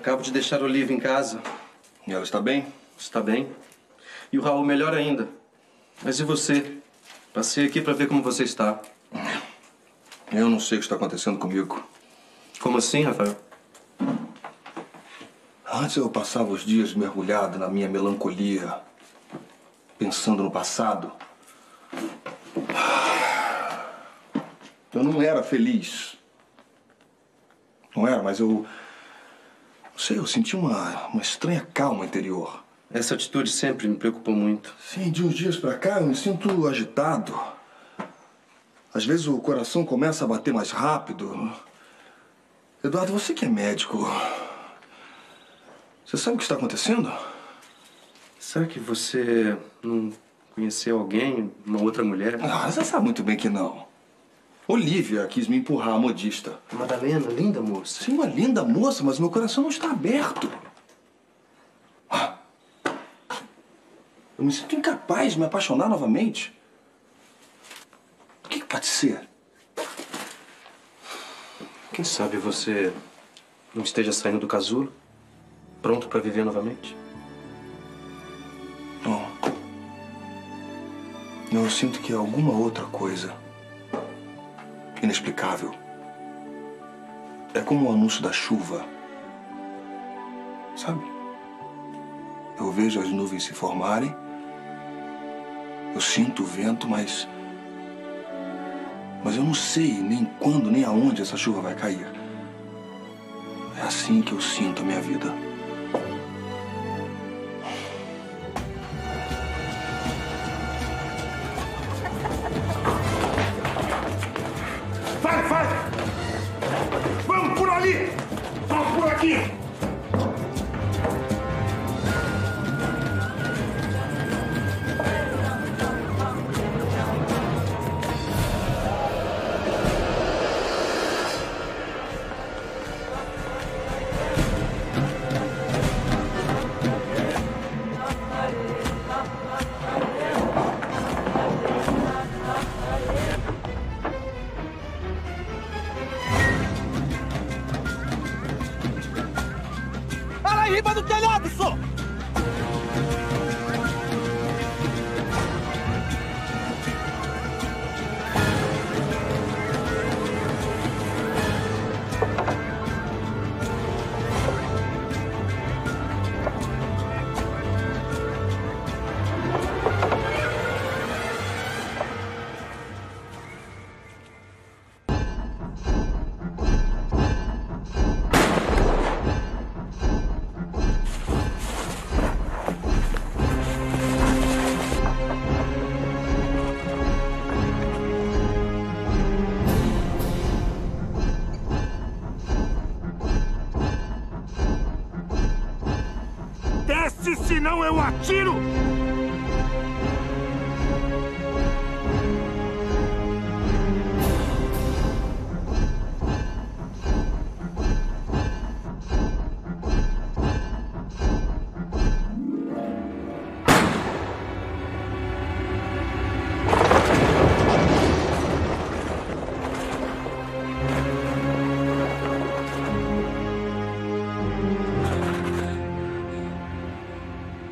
Acabo de deixar a Olivia em casa. E ela está bem? Está bem. E o Raul melhor ainda. Mas e você? Passei aqui para ver como você está. Eu não sei o que está acontecendo comigo. Como assim, Rafael? Antes eu passava os dias mergulhado na minha melancolia, pensando no passado. Eu não era feliz. Não era, mas eu. Não sei, eu senti uma, uma estranha calma interior. Essa atitude sempre me preocupou muito. Sim, de uns dias pra cá eu me sinto agitado. Às vezes o coração começa a bater mais rápido. Eduardo, você que é médico. Você sabe o que está acontecendo? Será que você não conheceu alguém, uma outra mulher? Ah, você sabe muito bem que não. Olivia quis me empurrar, a modista. Madalena, linda moça. Sim, uma linda moça, mas meu coração não está aberto. Ah. Eu me sinto incapaz de me apaixonar novamente. O que, que pode ser? Quem sabe você não esteja saindo do casulo? Pronto para viver novamente? Não. Não, eu sinto que é alguma outra coisa. Inexplicável. É como o anúncio da chuva. Sabe? Eu vejo as nuvens se formarem. Eu sinto o vento, mas. Mas eu não sei nem quando nem aonde essa chuva vai cair. É assim que eu sinto a minha vida. Riba do telhado, só! Desce, senão eu atiro!